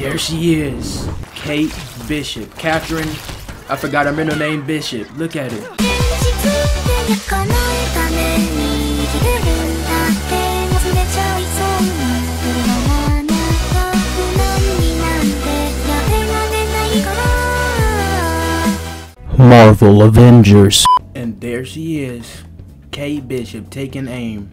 There she is. Kate Bishop. Catherine, I forgot her middle name, Bishop. Look at her. Marvel Avengers. And there she is. Kate Bishop taking aim.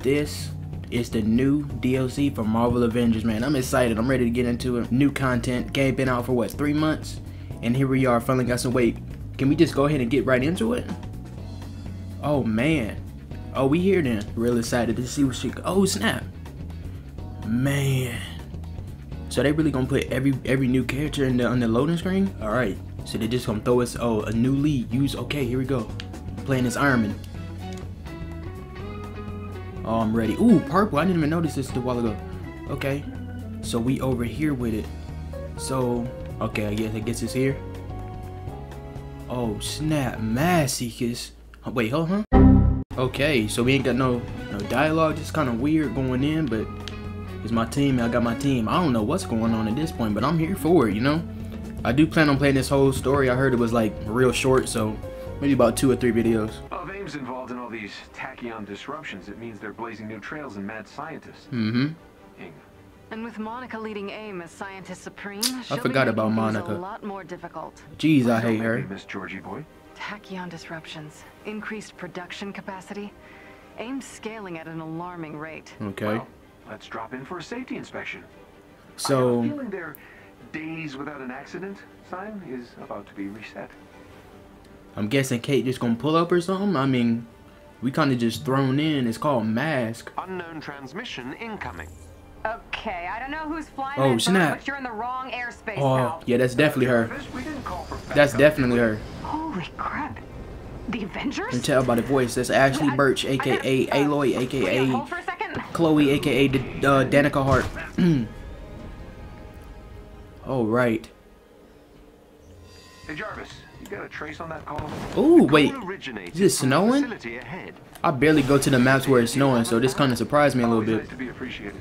This is the new DLC for Marvel Avengers, man. I'm excited. I'm ready to get into it. New content. Game been out for what, three months? And here we are, finally got some weight. Can we just go ahead and get right into it? Oh, man. Oh, we here then. Real excited to see what she... Oh, snap. Man. So they really gonna put every every new character in the on the loading screen? Alright. So they just gonna throw us oh a new lead. Use okay, here we go. Playing as Iron Man. I'm ready. Ooh, purple. I didn't even notice this a while ago. Okay. So we over here with it. So okay, I guess I guess it's here. Oh snap, Mass Seekers. Oh, wait, hold huh? Okay, so we ain't got no no dialogue, just kinda weird going in, but it's my team I got my team. I don't know what's going on at this point, but I'm here for it, you know? I do plan on playing this whole story. I heard it was like real short, so maybe about two or three videos. Well, if AIM's involved in all these tachyon disruptions, it means they're blazing new trails and mad scientists. Mm-hmm. And with Monica leading AIM as scientist supreme, she'll forgot about making things Monica. A lot more difficult. Jeez, I hate maybe, her. Miss Georgie boy. Tachyon disruptions, increased production capacity, AIM's scaling at an alarming rate. Okay. Well, let's drop in for a safety inspection. I have a So feeling their days without an accident sign is about to be reset. I'm guessing Kate just gonna pull up or something. I mean, we kind of just thrown in. It's called Mask. Unknown transmission incoming. Okay, I don't know who's flying Oh, that bird, snap. but you're in the wrong airspace, Oh, pal. yeah, that's definitely her. Jarvis, we didn't call for That's definitely her. Holy crap. The You Avengers? can tell by the voice. That's Ashley I- Burch, I gotta- aka uh, Aloy, wait, aka hold for a second. Chloe, aka the, uh, Danica Hart. oh right. Hey Jarvis, you got a trace on that call? Ooh, wait. Is it snowing? I barely go to the maps where it's snowing, so this kind of surprised me a little bit. nice to be appreciated.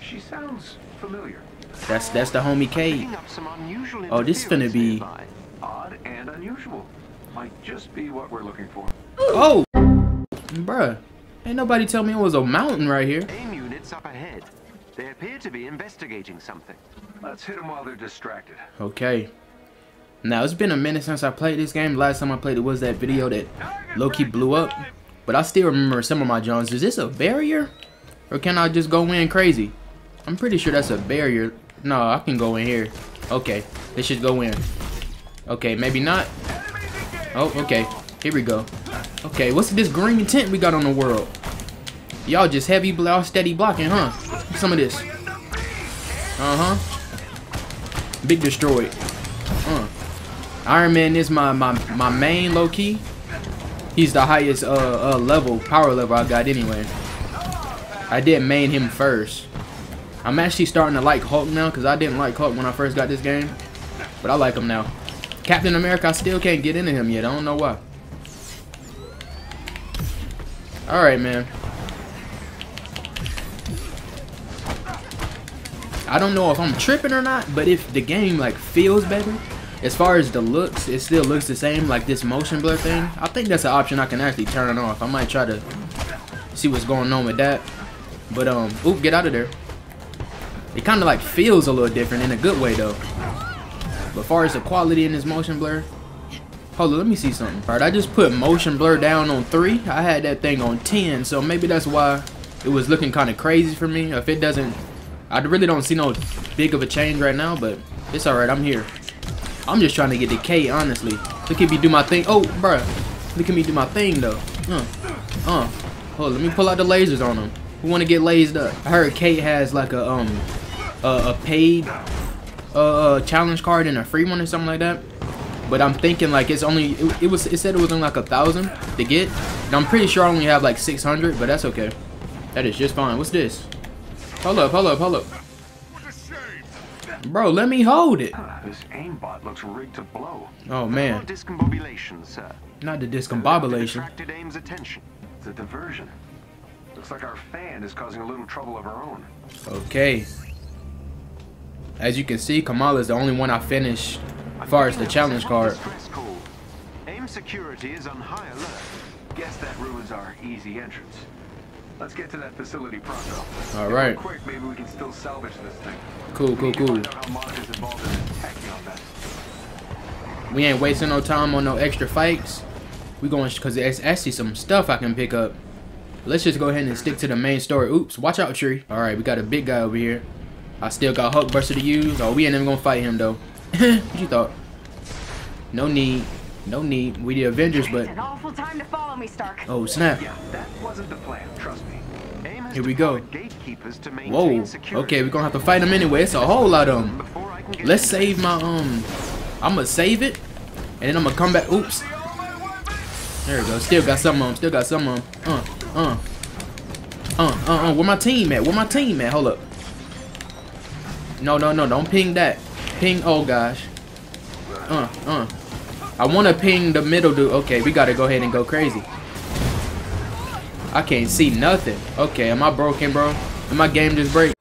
She sounds familiar. That's that's the homie Kate. Picking up some unusual Oh, this finna interference be- Odd and unusual. Might just be what we're looking for. Oh, bruh. Ain't nobody tell me it was a mountain right here. AIM units up ahead. They appear to be investigating something. Let's hit them while they're distracted. Okay. Now it's been a minute since I played this game. Last time I played it was that video that Loki blew up. But I still remember some of my Jones. Is this a barrier? Or can I just go in crazy? I'm pretty sure that's a barrier. No, I can go in here. Okay, let's just go in. Okay, maybe not. Oh, okay. Here we go. Okay, what's this green tent we got on the world? Y'all just heavy, y'all steady blocking, huh? Some of this. Uh-huh. Big destroyed. Iron Man is my my my main low key. He's the highest uh, uh level power level I got anyway. I did main him first. I'm actually starting to like Hulk now because I didn't like Hulk when I first got this game, but I like him now. Captain America, I still can't get into him yet. I don't know why. All right, man. I don't know if I'm tripping or not, but if the game like feels better, as far as the looks, it still looks the same, like this motion blur thing. I think that's an option I can actually turn it off. I might try to see what's going on with that. But um, oop, get out of there. It kind of like feels a little different in a good way though. But far as the quality in this motion blur, hold on, let me see something. Alright, I just put motion blur down on three. I had that thing on 10, so maybe that's why it was looking kind of crazy for me. If it doesn't, I really don't see no big of a change right now, but it's alright. I'm here. I'm just trying to get the K, honestly. Look at me do my thing. Oh, bruh. Look at me do my thing, though. Uh, uh. Hold let me pull out the lasers on him. Who want to get lased up? I heard Kate has like a um a, a paid uh challenge card and a free one or something like that. But I'm thinking like it's only it, it was it said it was only like a thousand to get. And I'm pretty sure I only have like 600, but that's okay. That is just fine. What's this? Hold up, hold up, hold up. Bro, let me hold it. Ah, This AIM bot looks rigged to blow. Oh man, discombobulation, sir. not the discombobulation. attracted AIM's attention. It's a diversion. Looks like our fan is causing a little trouble of her own. Okay. As you can see, Kamala is the only one I finished as far as the challenge card. AIM security is on high alert. Guess that ruins our easy entrance. Let's get to that facility pronto. All If right. we're Quick, maybe we can still salvage this thing. Cool, cool, cool. find out how Monica's involved in this tachyon mess. We ain't wasting no time on no extra fights. We going because there's actually some stuff I can pick up. Let's just go ahead and stick to the main story. Oops, watch out, tree. All right, we got a big guy over here. I still got Hulkbuster to use. Oh, we ain't even gonna fight him though. what you thought? No need, no need. We the Avengers, but an awful time to follow me, Stark. oh snap. Yeah, that wasn't the plan, trust me. Here we go. gatekeepers to maintain Whoa. Okay, we're gonna have to fight them anyway. It's a whole lot of them. Before I can get Let's save my um. I'm gonna save it, and then I'm gonna come back. Oops. There we go. Still got some of them. Still got some of them. Uh, uh, uh, uh, uh. Where my team at? Where my team at? Hold up. No, no, no. Don't ping that. Ping. Oh gosh. Uh, uh. I want to ping the middle dude. Okay, we gotta go ahead and go crazy. I can't see nothing. Okay, am I broken, bro? Did my game just break?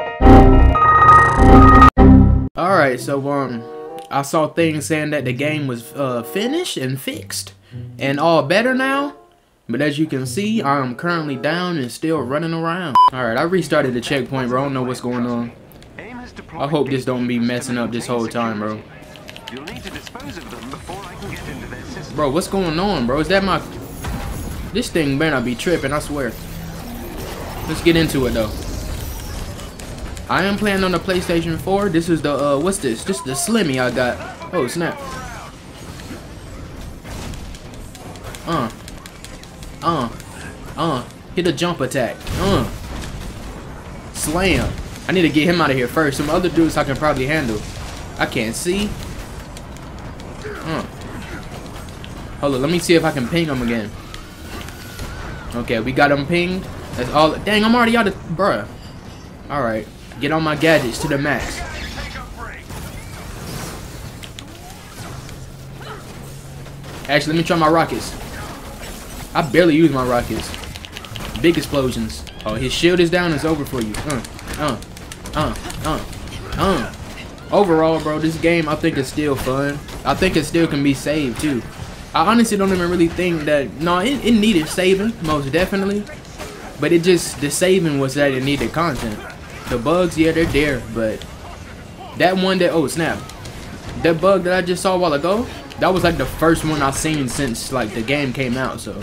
Alright, so um I saw things saying that the game was uh finished and fixed and all better now. But as you can see, I am currently down and still running around. Alright, I restarted the checkpoint, bro. I don't know what's going on. AIM has deployed I hope this don't be messing up this whole time, bro. You'll need to dispose of them before I can get into their. Bro, what's going on, bro? Is that my... This thing better not be tripping, I swear. Let's get into it, though. I am playing on the PlayStation 4. This is the, uh, what's this? This is the Slimmy I got. Oh, snap. Uh. Uh. Uh. Hit a jump attack. Uh. Slam. I need to get him out of here first. Some other dudes I can probably handle. I can't see. Uh. Hold on, let me see if I can ping him again. Okay, we got him pinged. That's all. Dang, I'm already out of. Bruh. Alright. Get on my gadgets to the max. Actually, let me try my rockets. I barely use my rockets. Big explosions. Oh, his shield is down. It's over for you. Uh, uh, uh, uh, uh. Overall, bro, this game I think is still fun. I think it still can be saved too. I honestly don't even really think that. No, it, it needed saving most definitely, but it just the saving was that it needed content. The bugs, yeah, they're there, but that one that oh snap, that bug that I just saw a while ago, that was like the first one I've seen since like the game came out. So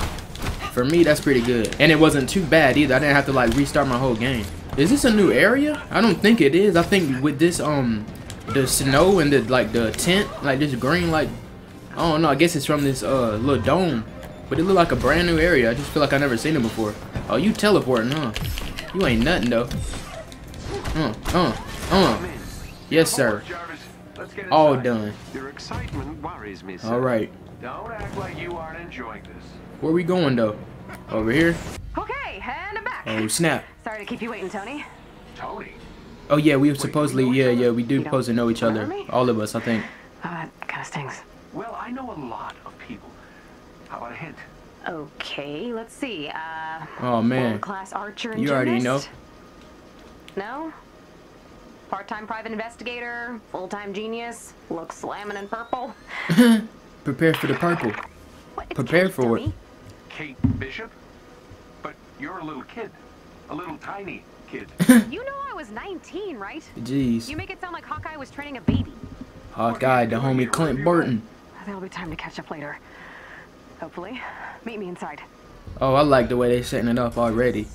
for me, that's pretty good, and it wasn't too bad either. I didn't have to like restart my whole game. Is this a new area? I don't think it is. I think with this um the snow and the like the tent, like this green like I don't know. I guess it's from this uh little dome, but it looked like a brand new area. I just feel like I never seen it before. Oh, you teleporting, huh? You ain't nothing though. Uh, uh, uh. Yes, sir. Let's get All done. Your excitement worries me, sir. All right. Don't act like you aren't enjoying this. Where we going though? Over here? Okay, and I'm back. Oh snap. Sorry to keep you waiting, Tony. Tony, Oh yeah, we supposedly yeah yeah we do supposed to know each other. All of us, I think. Oh, that kind of stings. Well, I know a lot of people. How about a hint? Okay, let's see. Uh, Oh man. class archer and You already know. No? Part-time private investigator, full-time genius, looks slamming in purple. Prepare for the purple. What, Prepare Kate, for it. Kate Bishop? But you're a little kid. A little tiny kid. You know I was 19, right? Jeez. You make it sound like Hawkeye was training a baby. Hawkeye, the homie Clint Barton. There'll be time to catch up later. Hopefully. Meet me inside. Oh, I like the way they're setting it up already.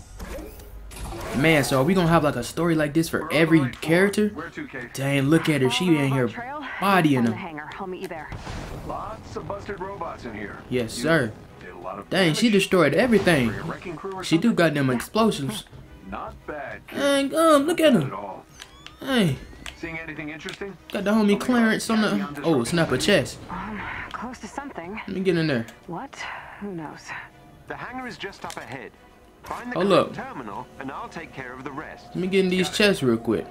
Man, so are we gonna have like a story like this for every character? Where? Dang, look at her. She Follow in the here bodying the them. hangar. I'll meet you there. Lots of busted robots in here. Yes, sir. did a lot of Dang, she destroyed everything. for your wrecking crew or She do something? got them explosives. Not bad, kid. Dang, um, look at Not at him. all. Hey, Seeing anything interesting? got the homie Clarence on the. Oh, snap a chest. Um, close to something. Let me get in there. What? Who knows? The hangar is just up ahead. Find the Hold up. terminal, and I'll take care of the rest. Let me get in these chests real quick.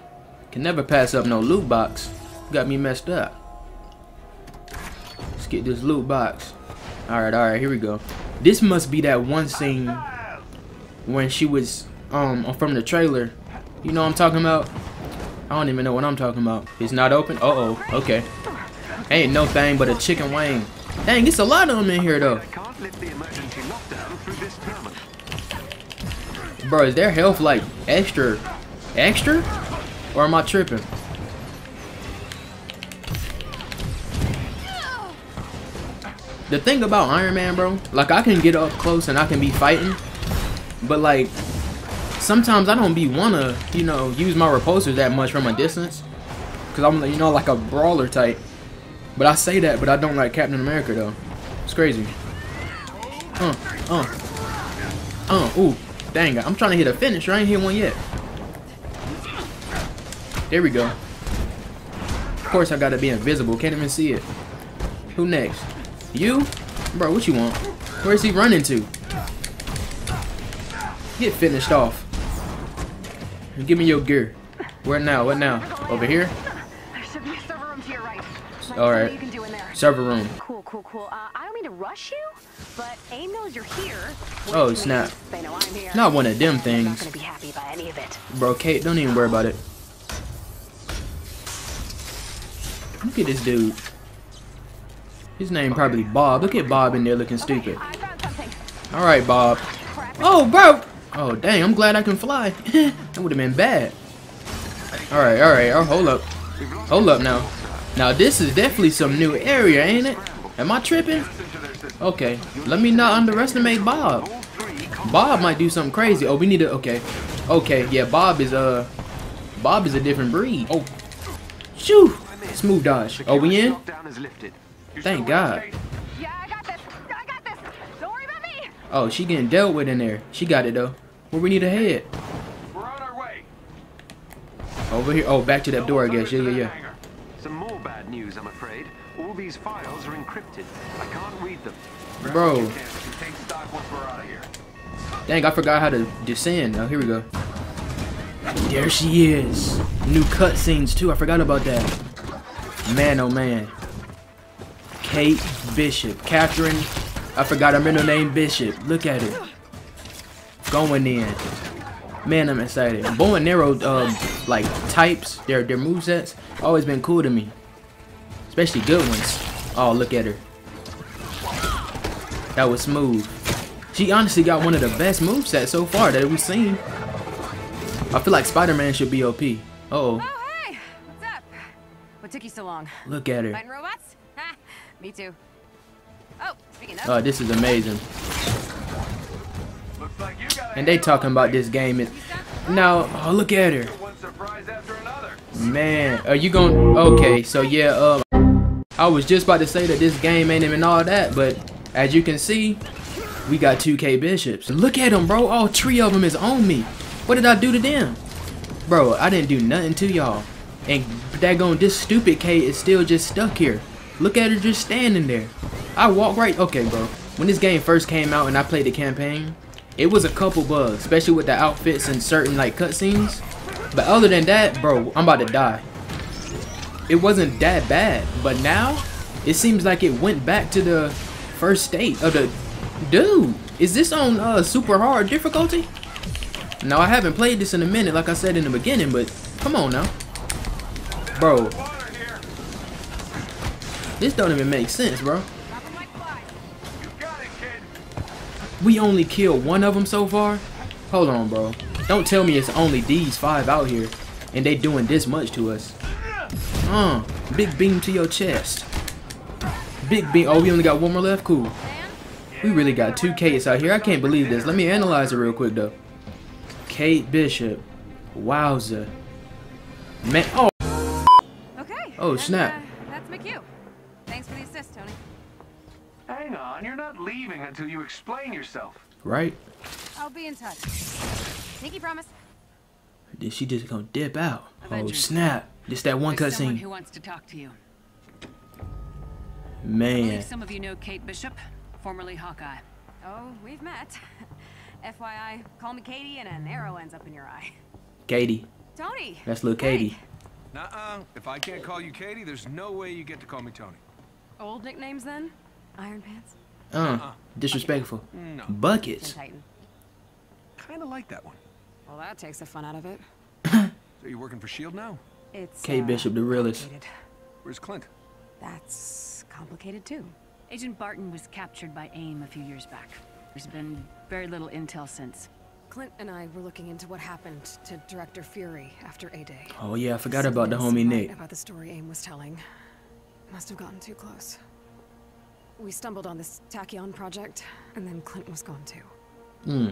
Can never pass up no loot box. Got me messed up. Let's get this loot box. Alright, alright, here we go. This must be that one scene when she was um from the trailer. You know what I'm talking about? I don't even know what I'm talking about. He's not open. Uh oh. Okay. Ain't no thing but a chicken wing. Dang, it's a lot of them in here though. Bro, is their health like extra, extra? Or am I tripping? The thing about Iron Man, bro, like I can get up close and I can be fighting, but like sometimes I don't be wanna, you know, use my repulsors that much from a distance, cause I'm, you know, like a brawler type. But I say that, but I don't like Captain America though. It's crazy. Uh, uh, uh, ooh, dang it! I'm trying to hit a finisher. I ain't hit one yet. There we go. Of course, I gotta be invisible. Can't even see it. Who next? You? Bro, what you want? Where's he running to? Get finished off. Give me your gear. Where now? What now? Over here? There should be a server room to your right. Let's see what you can do in there. Server room. Cool, cool, cool. Uh, I don't mean to rush you, but AIM knows you're here. which Oh, snap. They know I'm here. Not one of them They're not things. gonna be happy by any of it. Bro, Kate, don't even worry about it. Look at this dude. His name probably Bob. Look at Bob in there looking stupid. I. All right, Bob. Oh, bro. Oh, dang. I'm glad I can fly. that would have been bad. All right, all right. Oh, hold up. Hold up now. Now, this is definitely some new area, ain't it? Am I tripping? Okay. Let me not underestimate Bob. Bob might do something crazy. Oh, we need to. Okay. Okay. Yeah, Bob is uh, Bob is a different breed. Oh, shoo! Smooth dodge. Oh, we in? Lockdown is lifted. Thank God. Yeah, I got this. I got this. Don't worry about me. Oh, she getting dealt with in there. She got it though. Where we need to head? We're on our way. Over here. Oh, back to that door, I guess. Yeah, yeah, yeah. Some more bad news, I'm afraid. All these files are encrypted. I can't read them. Bro, You take stock once we're out of here. dang, I forgot how to descend. Oh, here we go. There she is. New cutscenes too. I forgot about that. Man, oh man. Kate Bishop. Catherine. I forgot her middle name Bishop. Look at it. Going in. Man, I'm excited. Bow and arrow, um, like types, their their movesets, always been cool to me. Especially good ones. Oh, look at her. That was smooth. She honestly got one of the best movesets so far that we've seen. I feel like Spider-Man should be OP. Uh oh, Oh, hey! What's up? What took you so long? look at her. Fighting robots? Ha! Me too. Oh, speaking of, Oh, this is amazing. Looks like you got a And they talking about this game. It, now, oh, look at her. One surprise after another. Man, are you going? Okay, so yeah, um, I was just about to say that this game ain't even all that, but as you can see, we got 2K bishops. Look at them, bro. All three of them is on me. What did I do to them? Bro, I didn't do nothing to y'all. And that daggone, this stupid K is still just stuck here. Look at her just standing there. I walk right. Okay, bro. When this game first came out and I played the campaign, it was a couple bugs, especially with the outfits and certain like cutscenes. But other than that, bro, I'm about to die. It wasn't that bad, but now it seems like it went back to the first state of the. Dude, is this on uh, super hard difficulty? Now I haven't played this in a minute, like I said in the beginning, but come on now, bro. This don't even make sense, bro. We only killed one of them so far. Hold on, bro. Don't tell me it's only these five out here, and they doing this much to us. Uh, big beam to your chest. Big beam. Oh, we only got one more left. Cool. We really got two Kates out here. I can't believe this. Let me analyze it real quick though. Kate Bishop. Wowza. Man. Oh, Okay. Oh, snap. Hang on, you're not leaving until you explain yourself. right. I'll be in touch. Sneaky promise. Did she just gonna dip out? Oh snap! Just that one There's someone cutscene. who wants to talk to you. Man. believe some of you know Kate Bishop, formerly Hawkeye. Oh, we've met. FYI, call me Katie and an arrow ends up in your eye. Katie. Tony! That's little Hey. Katie. Nuh-uh. If I can't call you Katie, there's no way you get to call me Tony. Old nicknames then? Iron Pants? Uh, disrespectful. No. Buckets. Titan. Kind of like that one. Well, that takes the fun out of it. So you working for S.H.I.E.L.D. now? It's Kate uh, Bishop, the realest. Where's Clint? That's complicated too. Agent Barton was captured by AIM a few years back. There's been very little intel since. Clint and I were looking into what happened to Director Fury after A-Day. Oh yeah, I forgot about the homie right Nick. About the story AIM was telling. Must have gotten too close. We stumbled on this Tachyon project, and then Clint was gone too. Hmm.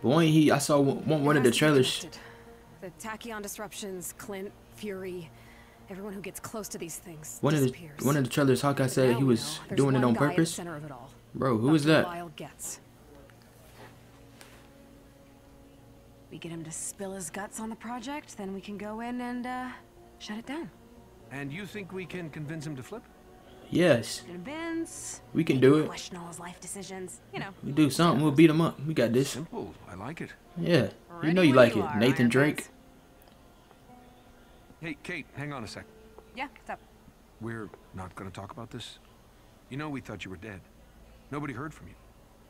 But one he, I saw one, one of the It has to be trailers. connected. The Tachyon disruptions, Clint, Fury, everyone who gets close to these things One of the one of the trailers, Hawkeye But said now he we was know there's doing it one on guy at purpose. center of it all. Bro, who is Dr. that? Lyle Getz. We get him to spill his guts on the project, then we can go in and uh, shut it down. And you think we can convince him to flip? Yes, Convince. we can do it. Question all his life decisions. You know. We do something, we'll beat him up. We got this. Simple. I like it. Yeah, you know you like you it. are, Nathan Iron Drake. Pants. Hey, Kate, hang on a sec. Yeah, what's up? We're not going to talk about this. You know we thought you were dead. Nobody heard from you.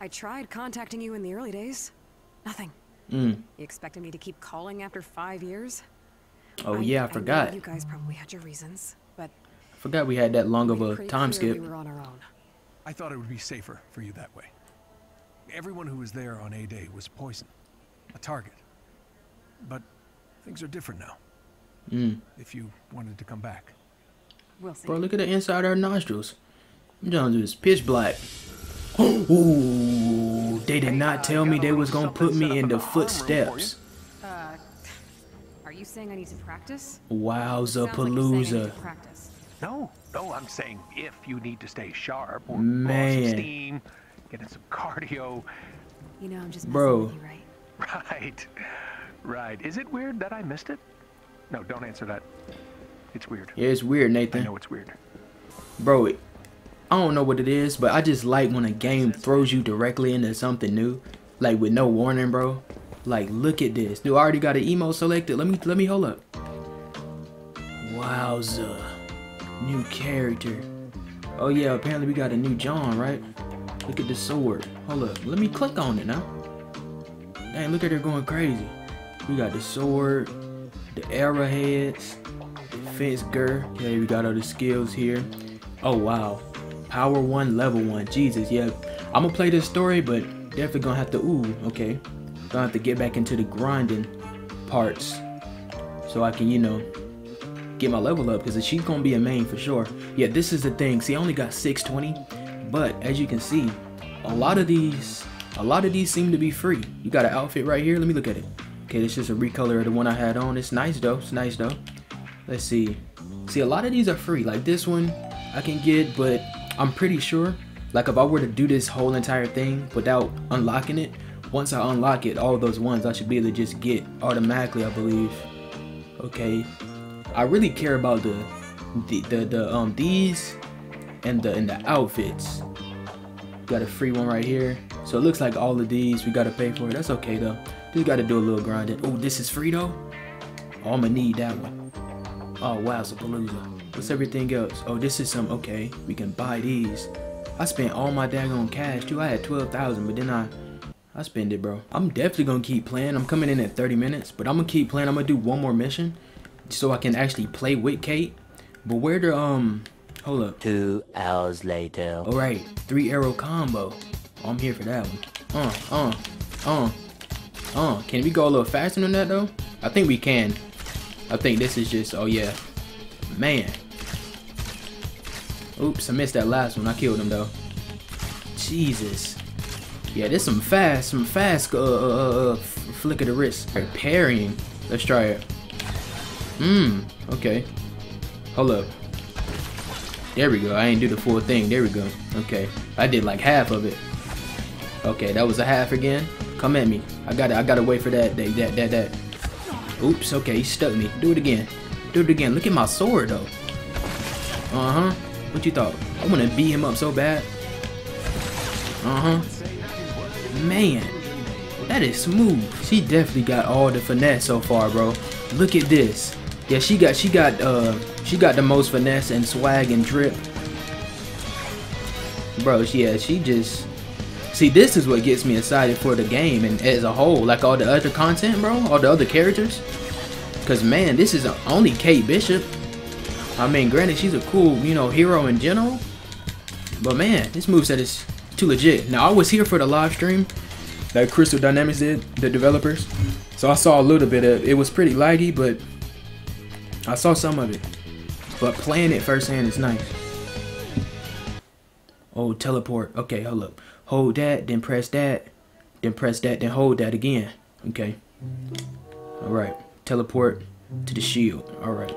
I tried contacting you in the early days. Nothing. Mm. You expected me to keep calling after five years? Oh yeah, I know forgot. You guys probably had your reasons, but Forgot we had that long of a time skip. We were on our own. I thought it would be safer for you that way. Everyone who was there on A-Day was poison. A target. But things are different now. Mm. If you wanted to come back. We'll see. Bro, look at the inside of our nostrils. Them Jones is pitch black. Ooh, they did not tell me they was gonna put me in the footsteps. Uh, are you saying I need to practice? Wowza Sounds like you're saying I need palooza. to practice. No, no, I'm saying if you need to stay sharp or blow Man. some steam, get in some cardio. You know, I'm just messing Bro. with you, right? Right, right. Is it weird that I missed it? No, don't answer that. It's weird. Yeah, it's weird, Nathan. I know it's weird. Bro, it, I don't know what it is, but I just like when a game throws you directly into something new, like with no warning, bro. Like, look at this. Dude, I already got an emo selected. Let me let me hold up. Wowza, new character. Oh yeah, apparently we got a new John, right? Look at the sword. Hold up, let me click on it now. Dang, look at her going crazy. We got the sword, the arrowheads, defense gur. Okay, we got all the skills here. Oh wow, power one, level one. Jesus, yeah. I'm gonna play this story, but definitely gonna have to. Ooh, okay. Gonna have to get back into the grinding parts, so I can, you know, get my level up. Cause she's gonna be a main for sure. Yeah, this is the thing. See, I only got 620, but as you can see, a lot of these, a lot of these seem to be free. You got an outfit right here. Let me look at it. Okay, this is a recolor of the one I had on. It's nice though. It's nice though. Let's see. See, a lot of these are free. Like this one, I can get, but I'm pretty sure, like if I were to do this whole entire thing without unlocking it, once I unlock it, all those ones I should be able to just get automatically, I believe. Okay. I really care about the, the, the, the um, these and the, and the outfits. Got a free one right here. So it looks like all of these we gotta pay for. That's okay though. Just gotta do a little grinding. Oh, this is free though? Oh, I'm gonna need that one. Oh wow, it's a palooza. What's everything else? Oh, this is some okay. We can buy these. I spent all my daggone cash too. I had twelve thousand, but then I I spend it, bro. I'm definitely gonna keep playing. I'm coming in at 30 minutes, but I'm gonna keep playing. I'm gonna do one more mission so I can actually play with Kate. But where the um hold up. Two hours later. Alright, three arrow combo. Oh, I'm here for that one. Uh, uh, uh, uh. Can we go a little faster than that though? I think we can. I think this is just, oh yeah. Man. Oops, I missed that last one. I killed him though. Jesus. Yeah, this some fast, some fast uh, uh, uh, uh, flick of the wrist. Right, parrying. Let's try it. Mmm, okay. Hold up. There we go. I ain't do the full thing. There we go. Okay. I did like half of it. Okay, that was a half again. Come at me. I got to I gotta wait for that. That that that that. Oops. Okay, he stuck me. Do it again. Do it again. Look at my sword though. Uh huh. What you thought? I wanna beat him up so bad. Uh huh. Man, that is smooth. She definitely got all the finesse so far, bro. Look at this. Yeah, she got she got uh she got the most finesse and swag and drip. Bro, yeah, she just See, this is what gets me excited for the game and as a whole, like all the other content, bro, all the other characters. Cause man, this is only Kate Bishop. I mean, granted, she's a cool, you know, hero in general. But man, this moveset is too legit. Now, I was here for the live stream that Crystal Dynamics did, the developers. So I saw a little bit of it. It was pretty laggy, but I saw some of it. But playing it firsthand is nice. Oh, teleport. Okay, hold up. Hold that, then press that. Then press that, then hold that again. Okay. Alright. Teleport to the shield. Alright.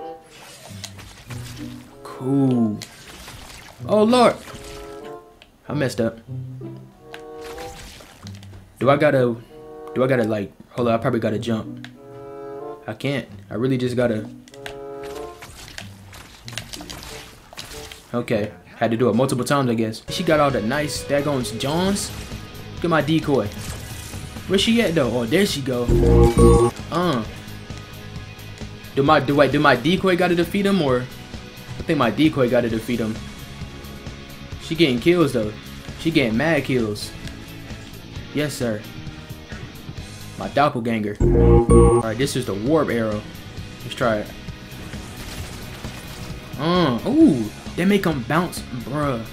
Cool. Oh, Lord. I messed up. Do I gotta... Do I gotta, like... Hold on, I probably gotta jump. I can't. I really just gotta... Okay. Had to do it multiple times, I guess. She got all the nice daggone Johns. Look at my decoy. Where she at, though? Oh, there she go. Uh. Do my do I do my decoy gotta defeat him or I think my decoy gotta defeat him. She getting kills though. She getting mad kills. Yes sir. My doppelganger. Alright, this is the warp arrow. Let's try it. Uh, ooh, they make them bounce, bruh.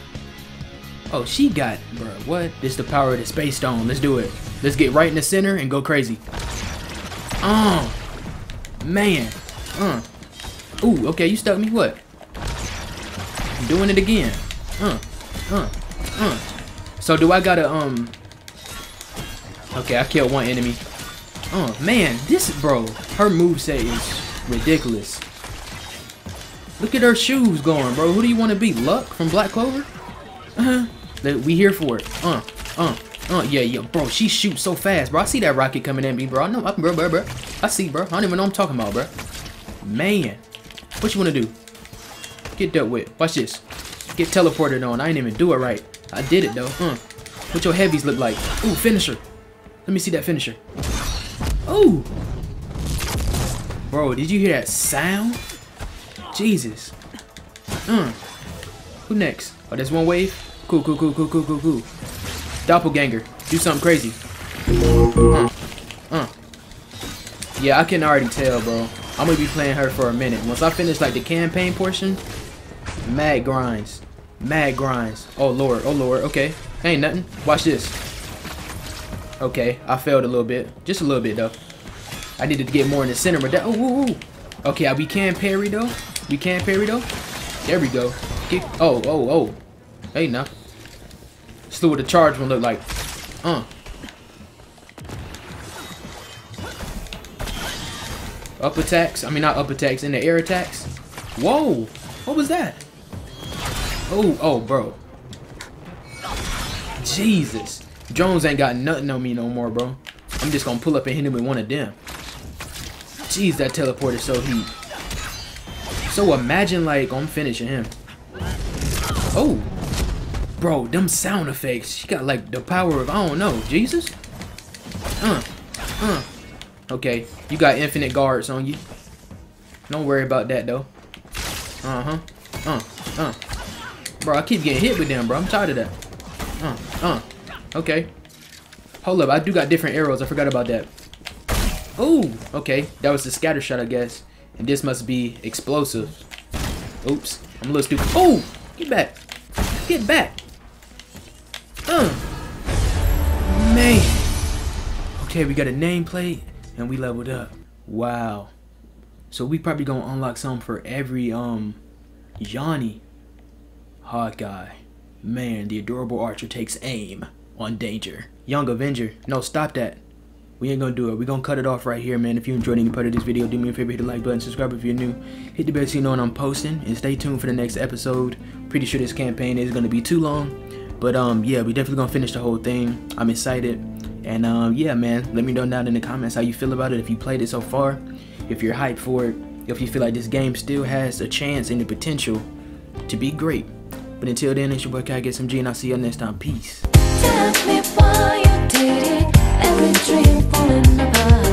Oh, she got, bruh, what? This the power of the space stone. Let's do it. Let's get right in the center and go crazy. Oh, man. Uh. Ooh, okay, you stuck me. What? I'm doing it again. Uh, uh, uh. So do I gotta, um... Okay, I killed one enemy. Oh, man, this, bro, her moveset is ridiculous. Look at her shoes going, bro. Who do you want to be? Luck from Black Clover? Uh-huh. We here for it. Uh, uh, uh, yeah, yeah, bro. She shoots so fast, bro. I see that rocket coming at me, bro. I know, I, bro, bro, bro. I see, bro. I don't even know what I'm talking about, bro. Man. What you want to do? Get dealt with. Watch this. Get teleported on. I ain't even do it right. I did it, though. Uh. What your heavies look like? Ooh, finisher. Let me see that finisher. Ooh. Bro, did you hear that sound? Jesus. Uh. Who next? Oh, there's one wave? Cool, cool, cool, cool, cool, cool, cool. Doppelganger. Do something crazy. Uh. Uh. Yeah, I can already tell, bro. I'm gonna be playing her for a minute. Once I finish like the campaign portion, mad grinds. Mad grinds. Oh lord, oh lord, okay. Ain't nothing. Watch this. Okay, I failed a little bit. Just a little bit though. I needed to get more in the center, but that oh ooh, ooh. Okay, we can parry though. We can't parry though. There we go. Get, oh, oh, oh. Hey now. Still what the charge one look like. Uh. Up attacks. I mean, not up attacks. In the air attacks. Whoa. What was that? Oh, oh, bro. Jesus. Jones ain't got nothing on me no more, bro. I'm just gonna pull up and hit him with one of them. Jeez, that teleport is so heat. So imagine, like, I'm finishing him. Oh. Bro, them sound effects. She got, like, the power of, I don't know, Jesus? Uh. Uh. Okay, you got infinite guards on you. Don't worry about that though. Uh-huh. Uh, uh. Bro, I keep getting hit with them, bro. I'm tired of that. Uh, uh. Okay. Hold up, I do got different arrows. I forgot about that. Oh, okay. That was the scatter shot, I guess. And this must be explosive. Oops. I'm a little stupid. Oh! Get back. Get back. Uh. Man. Okay, we got a nameplate and we leveled up. Wow. So we probably gonna unlock something for every um Johnny. Hawkeye. Man, the adorable archer takes aim on danger. Young Avenger. No, stop that. We ain't gonna do it. We gonna cut it off right here, man. If you enjoyed any part of this video, do me a favor, hit the like button, subscribe if you're new, hit the bell so you know when I'm posting, and stay tuned for the next episode. Pretty sure this campaign is gonna be too long, but um, yeah, we definitely gonna finish the whole thing. I'm excited. And um, yeah, man, let me know down in the comments how you feel about it. If you played it so far, if you're hyped for it, if you feel like this game still has a chance and the potential to be great. But until then, it's your boy KAGE SMG, and I'll see you next time. Peace. Every dream falling apart.